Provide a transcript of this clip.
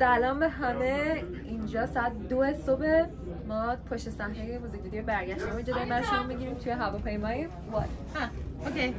سلام به همه. اینجا ساعت دو صبح. ما پشت صحنه موزیک ویدیو برگشتیم. اینجا داریم برشون می‌گیریم توی هواپیمای وای اوکی